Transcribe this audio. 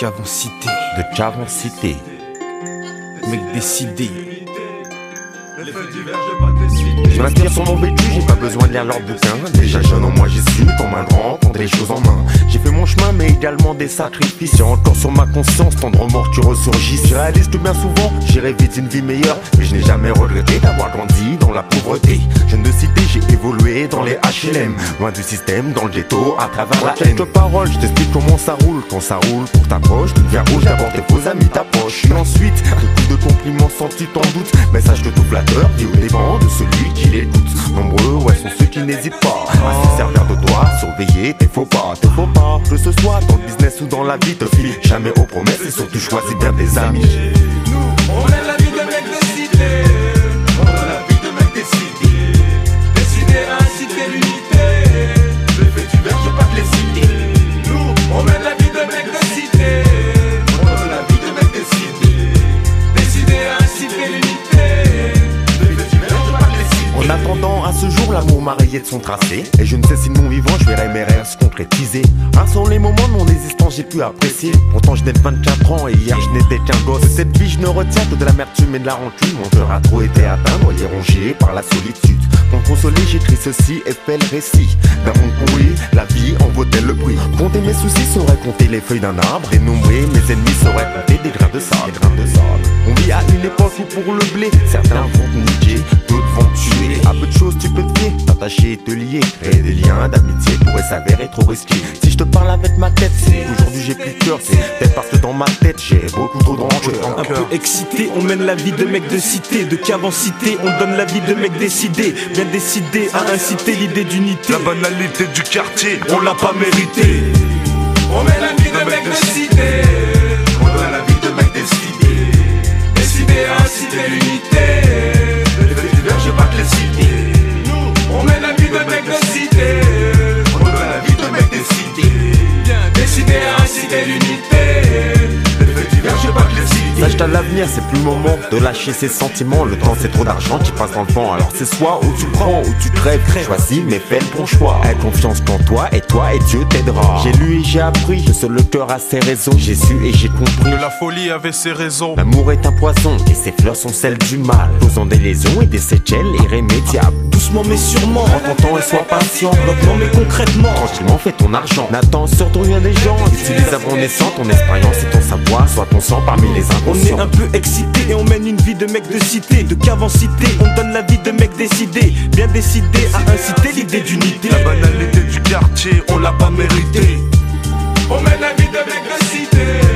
Cavon Cité, de Chavon Cité. mec décidé. Je m'inspire sur mon vécu, j'ai pas besoin de lire leurs bouquins. Déjà jeune en moi, j'ai su, comme un grand, prendre les choses en main. J'ai fait mais également des sacrifices. J'ai encore sur ma conscience tant de remords qui ressurgissent. Je réalise que bien souvent, j'irai vite une vie meilleure. Mais je n'ai jamais regretté d'avoir grandi dans la pauvreté. Jeune de cité, j'ai évolué dans les HLM. Loin du système, dans le ghetto, à travers la haine. Quelques paroles, je t'explique comment ça roule. Quand ça roule pour ta poche, tu deviens rouge d'abord tes faux amis t'approchent. Puis ensuite, de coups de compliments tu t'en doutes. Message de tout flatteur, dit au dépend de celui qui l'écoute. Nombreux, ouais, sont ceux qui n'hésitent pas à se servir de toi, surveiller tes faux pas, tes faux pas. Que ce soit dans le business ou dans la vie, te fie jamais aux promesses et surtout choisis bien tes amis. On mène la vie de son tracé. Et je ne sais si de mon vivant, je verrai mes rêves se concrétiser. Rares sont les moments de mon existence, j'ai pu apprécier. Pourtant, je n'ai que 24 ans et hier, je n'étais qu'un gosse. Cette vie, je ne retiens que de l'amertume et de la rancune. Mon cœur a trop été atteint, noyé rongé par la solitude. Pour consoler, j'écris ceci et fais le récit. D'un monde pourri, la vie en vaut-elle le prix? Compter mes soucis serait compter les feuilles d'un arbre. Dénombrer mes ennemis serait compter des grains de sable. Des grains de sable. On vit à une époque où pour le blé, certains vont et te lier. Créer des liens d'amitié pourrait s'avérer trop risqué. Si je te parle avec ma tête, c'est qu'aujourd'hui j'ai plus de cœur. C'est peut-être parce que dans ma tête, j'ai beaucoup trop de rancœur. Un peu excité, on mène la vie de mec de cité, de cavant cité, on donne la vie de mec décidé, bien décidé à inciter l'idée d'unité. La banalité du quartier, on l'a pas mérité. On mène la inciter l'unité. À l'avenir, c'est plus le moment de lâcher ses sentiments. Le temps, c'est trop d'argent qui passe dans le vent. Alors c'est soit où tu prends, ou tu crèves. Choisis, mais fais le bon choix. Aie confiance qu'en toi, et toi, et Dieu t'aidera. J'ai lu et j'ai appris que seul le cœur a ses raisons. J'ai su et j'ai compris. Que la folie avait ses raisons. L'amour est un poison, et ses fleurs sont celles du mal. Causant des lésions et des séquelles irrémédiables. Doucement mais sûrement, Prends ton temps et sois patient. lentement mais concrètement. Tranquillement, fais ton argent. N'attends surtout rien des gens. Utilise avant naissant ton expérience et ton savoir. Soit ton sang parmi les On un peu excité et on mène une vie de mec de cité, de cavant cité, on donne la vie de mec décidé, bien décidé à inciter l'idée d'unité. La banalité du quartier, on l'a pas mérité. On mène la vie de mec de cité.